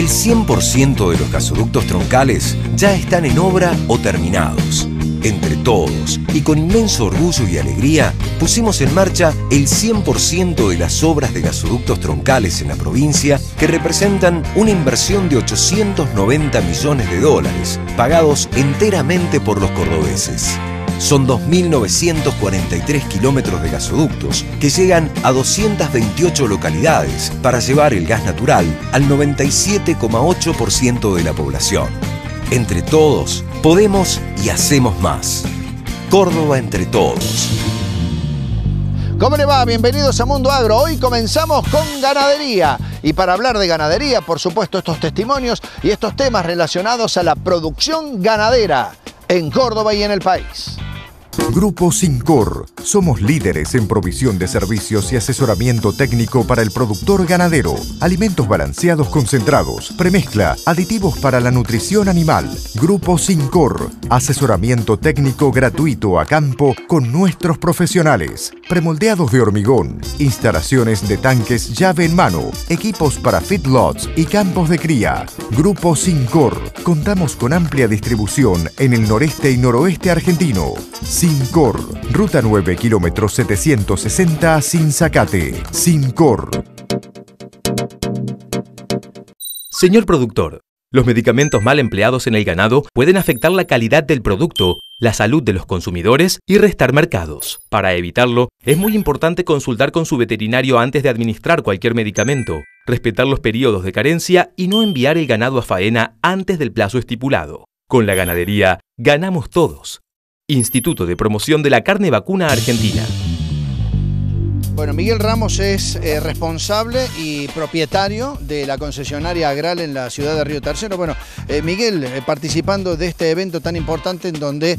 El 100% de los gasoductos troncales ya están en obra o terminados. Entre todos y con inmenso orgullo y alegría, pusimos en marcha el 100% de las obras de gasoductos troncales en la provincia que representan una inversión de 890 millones de dólares, pagados enteramente por los cordobeses. Son 2.943 kilómetros de gasoductos que llegan a 228 localidades para llevar el gas natural al 97,8% de la población. Entre todos, podemos y hacemos más. Córdoba entre todos. ¿Cómo le va? Bienvenidos a Mundo Agro. Hoy comenzamos con ganadería. Y para hablar de ganadería, por supuesto, estos testimonios y estos temas relacionados a la producción ganadera en Córdoba y en el país. Grupo Sincor. Somos líderes en provisión de servicios y asesoramiento técnico para el productor ganadero. Alimentos balanceados concentrados, premezcla, aditivos para la nutrición animal. Grupo Sincor. Asesoramiento técnico gratuito a campo con nuestros profesionales. Premoldeados de hormigón. Instalaciones de tanques llave en mano. Equipos para feedlots y campos de cría. Grupo Sincor. Contamos con amplia distribución en el noreste y noroeste argentino. Sincor, Ruta 9, kilómetro 760, Sinzacate. Sincor. Señor productor, los medicamentos mal empleados en el ganado pueden afectar la calidad del producto, la salud de los consumidores y restar mercados. Para evitarlo, es muy importante consultar con su veterinario antes de administrar cualquier medicamento, respetar los periodos de carencia y no enviar el ganado a faena antes del plazo estipulado. Con la ganadería, ganamos todos. Instituto de Promoción de la Carne Vacuna Argentina. Bueno, Miguel Ramos es eh, responsable y propietario de la concesionaria Agral en la ciudad de Río Tercero. Bueno, eh, Miguel, eh, participando de este evento tan importante en donde,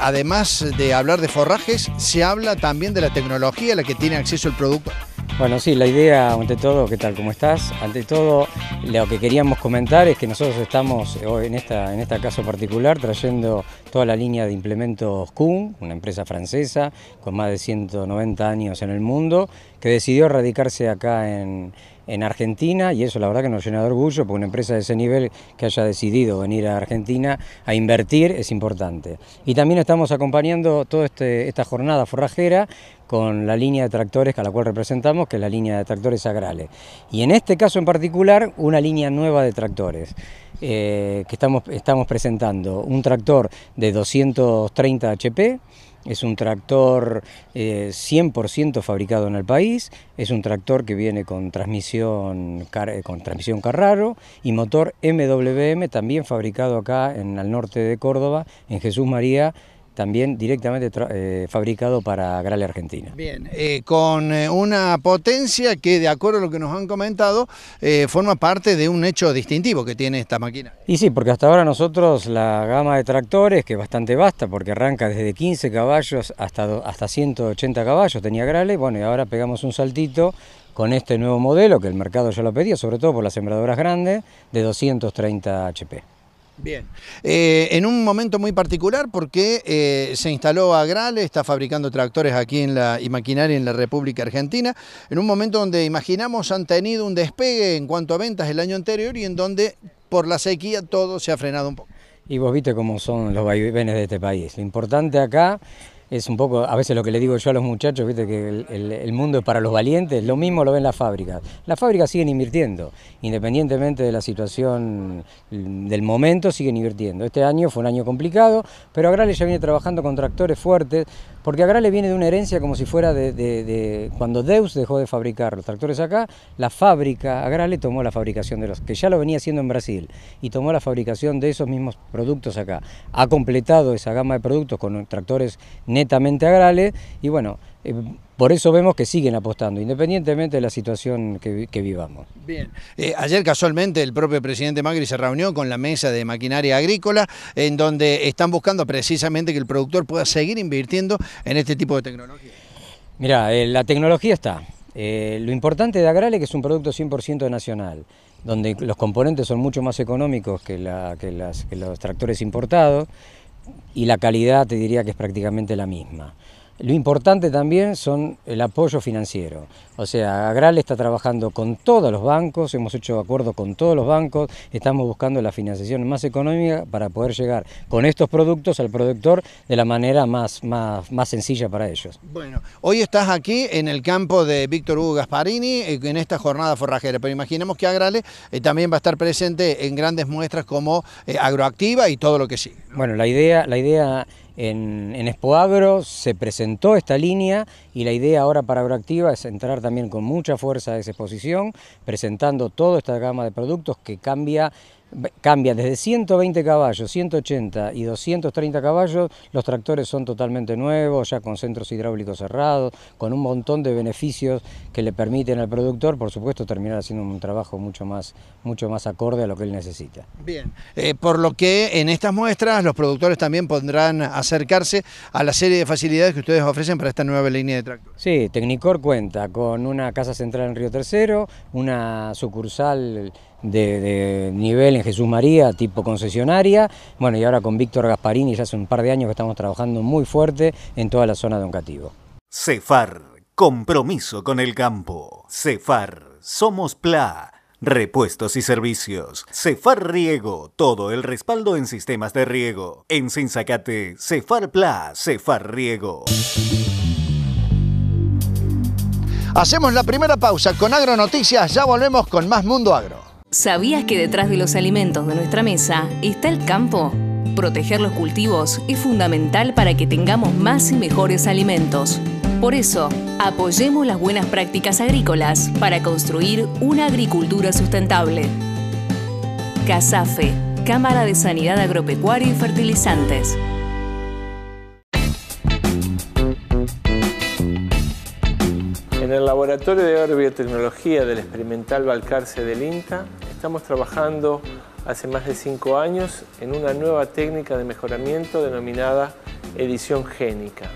además de hablar de forrajes, se habla también de la tecnología a la que tiene acceso el producto. Bueno, sí, la idea, ante todo, ¿qué tal? ¿Cómo estás? Ante todo, lo que queríamos comentar es que nosotros estamos hoy en esta, en este caso particular trayendo toda la línea de implementos Kuhn, una empresa francesa con más de 190 años en el mundo, que decidió radicarse acá en, en Argentina y eso la verdad que nos llena de orgullo porque una empresa de ese nivel que haya decidido venir a Argentina a invertir es importante. Y también estamos acompañando toda este, esta jornada forrajera con la línea de tractores a la cual representamos, que es la línea de tractores agrales. Y en este caso en particular, una línea nueva de tractores. Eh, que estamos, estamos presentando un tractor de 230 HP, es un tractor 100% eh, fabricado en el país, es un tractor que viene con transmisión, eh, con transmisión Carraro y motor MWM también fabricado acá en el norte de Córdoba, en Jesús María, también directamente eh, fabricado para Grale Argentina. Bien, eh, con eh, una potencia que de acuerdo a lo que nos han comentado, forma parte de un hecho distintivo que tiene esta máquina. Y sí, porque hasta ahora nosotros la gama de tractores, que es bastante vasta, porque arranca desde 15 caballos hasta, hasta 180 caballos, tenía Grale, bueno, y ahora pegamos un saltito con este nuevo modelo, que el mercado ya lo pedía, sobre todo por las sembradoras grandes, de 230 HP. Bien, eh, en un momento muy particular porque eh, se instaló Agrale, está fabricando tractores aquí en la, y maquinaria en la República Argentina, en un momento donde imaginamos han tenido un despegue en cuanto a ventas el año anterior y en donde por la sequía todo se ha frenado un poco. Y vos viste cómo son los vaivenes de este país. Lo importante acá es un poco, a veces lo que le digo yo a los muchachos, viste que el, mundo es para los valientes, lo mismo lo ven las fábricas. Las fábricas siguen invirtiendo, independientemente de la situación del momento, siguen invirtiendo. Este año fue un año complicado, pero Agrale ya viene trabajando con tractores fuertes, porque Agrale viene de una herencia como si fuera de, cuando Deus dejó de fabricar los tractores acá, la fábrica, Agrale tomó la fabricación de los, que ya lo venía haciendo en Brasil, y tomó la fabricación de esos mismos productos acá. Ha completado esa gama de productos con tractores netamente agrales y bueno, eh, por eso vemos que siguen apostando, independientemente de la situación que, vivamos. Bien, eh, ayer casualmente el propio presidente Magri se reunió con la mesa de maquinaria agrícola, en donde están buscando precisamente que el productor pueda seguir invirtiendo en este tipo de tecnología. Mira, eh, la tecnología está. lo importante de Agrale es que es un producto 100% nacional, donde los componentes son mucho más económicos que, que los tractores importados y la calidad te diría que es prácticamente la misma. Lo importante también son el apoyo financiero. O sea, Agral está trabajando con todos los bancos, hemos hecho acuerdos con todos los bancos, estamos buscando la financiación más económica para poder llegar con estos productos al productor de la manera más, más, más sencilla para ellos. Bueno, hoy estás aquí en el campo de Víctor Hugo Gasparini eh, en esta jornada forrajera, pero imaginemos que Agrale eh, también va a estar presente en grandes muestras como eh, Agroactiva y todo lo que sigue. Bueno, la idea, la idea en, en Expoagro se presentó esta línea y la idea ahora para Agroactiva es entrar también con mucha fuerza a esa exposición, presentando toda esta gama de productos que cambia cambia desde 120 caballos, 180 y 230 caballos, los tractores son totalmente nuevos, ya con centros hidráulicos cerrados, con un montón de beneficios que le permiten al productor, por supuesto, terminar haciendo un trabajo mucho más, mucho más acorde a lo que él necesita. Bien, eh, por lo que en estas muestras los productores también podrán acercarse a la serie de facilidades que ustedes ofrecen para esta nueva línea de tractores. Sí, Tecnicor cuenta con una casa central en Río Tercero, una sucursal de, nivel en Jesús María, tipo concesionaria. Bueno, y ahora con Víctor Gasparini ya hace un par de años que estamos trabajando muy fuerte en toda la zona de Oncativo. Cefar, compromiso con el campo. Cefar, somos PLA. Repuestos y servicios. Cefar Riego, todo el respaldo en sistemas de riego. En Sensacate, Cefar Pla, Cefar Riego. Hacemos la primera pausa con Agronoticias, ya volvemos con más Mundo Agro. ¿Sabías que detrás de los alimentos de nuestra mesa está el campo? Proteger los cultivos es fundamental para que tengamos más y mejores alimentos. Por eso, apoyemos las buenas prácticas agrícolas para construir una agricultura sustentable. CASAFE, Cámara de Sanidad Agropecuaria y Fertilizantes. En el laboratorio de agrobiotecnología del experimental Balcarce del INTA estamos trabajando hace más de cinco años en una nueva técnica de mejoramiento denominada edición génica.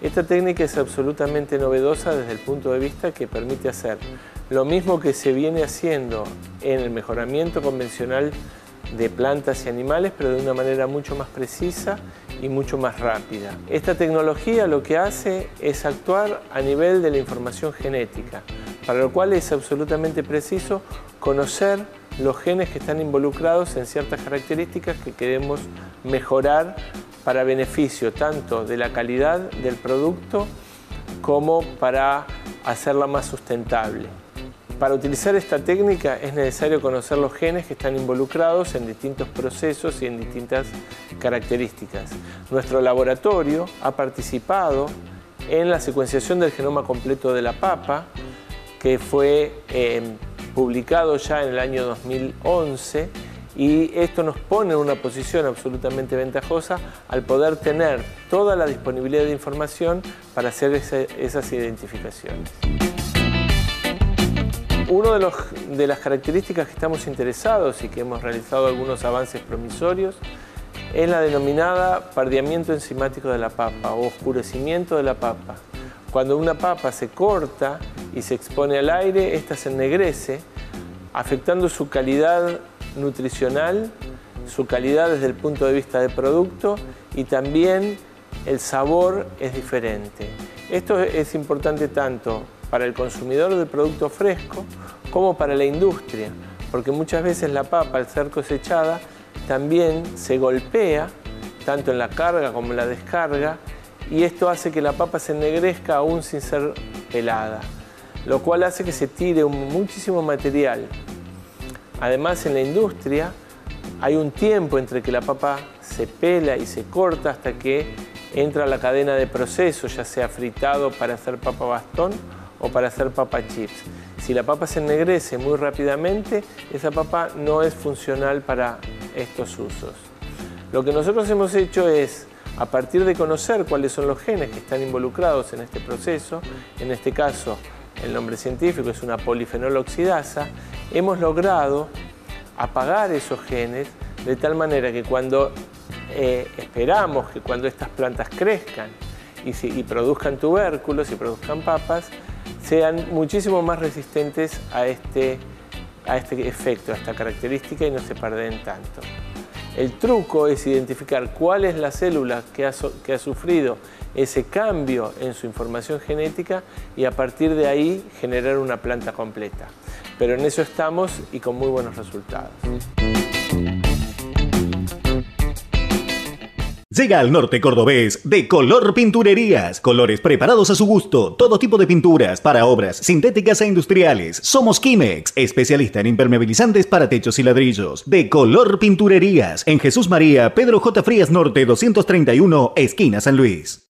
Esta técnica es absolutamente novedosa desde el punto de vista que permite hacer lo mismo que se viene haciendo en el mejoramiento convencional de plantas y animales, pero de una manera mucho más precisa y mucho más rápida. Esta tecnología lo que hace es actuar a nivel de la información genética, para lo cual es absolutamente preciso conocer los genes que están involucrados en ciertas características que queremos mejorar para beneficio tanto de la calidad del producto como para hacerla más sustentable. Para utilizar esta técnica es necesario conocer los genes que están involucrados en distintos procesos y en distintas características. Nuestro laboratorio ha participado en la secuenciación del genoma completo de la papa, que fue eh, publicado ya en el año 2011 y esto nos pone en una posición absolutamente ventajosa al poder tener toda la disponibilidad de información para hacer esas identificaciones. Una de, de las características que estamos interesados y que hemos realizado algunos avances promisorios es la denominada pardiamiento enzimático de la papa o oscurecimiento de la papa. Cuando una papa se corta y se expone al aire, esta se ennegrece, afectando su calidad nutricional, su calidad desde el punto de vista del producto y también el sabor es diferente. Esto es importante tanto para el consumidor del producto fresco como para la industria, porque muchas veces la papa al ser cosechada también se golpea tanto en la carga como en la descarga y esto hace que la papa se ennegrezca aún sin ser pelada, lo cual hace que se tire muchísimo material. Además en la industria hay un tiempo entre que la papa se pela y se corta hasta que entra a la cadena de proceso, ya sea fritado para hacer papa bastón o para hacer papa chips. Si la papa se ennegrece muy rápidamente, esa papa no es funcional para estos usos. Lo que nosotros hemos hecho es, a partir de conocer cuáles son los genes que están involucrados en este proceso, en este caso el nombre científico es una polifenol oxidasa, hemos logrado apagar esos genes de tal manera que cuando eh, esperamos que cuando estas plantas crezcan y, y produzcan tubérculos y produzcan papas, sean muchísimo más resistentes a este, a este efecto, a esta característica y no se perden tanto. El truco es identificar cuál es la célula que ha, sufrido ese cambio en su información genética y a partir de ahí generar una planta completa. Pero en eso estamos y con muy buenos resultados. Llega al norte cordobés de Color Pinturerías. Colores preparados a su gusto. Todo tipo de pinturas para obras sintéticas e industriales. Somos Kimex, especialista en impermeabilizantes para techos y ladrillos. De Color Pinturerías. En Jesús María, Pedro J. Frías Norte 231, esquina San Luis.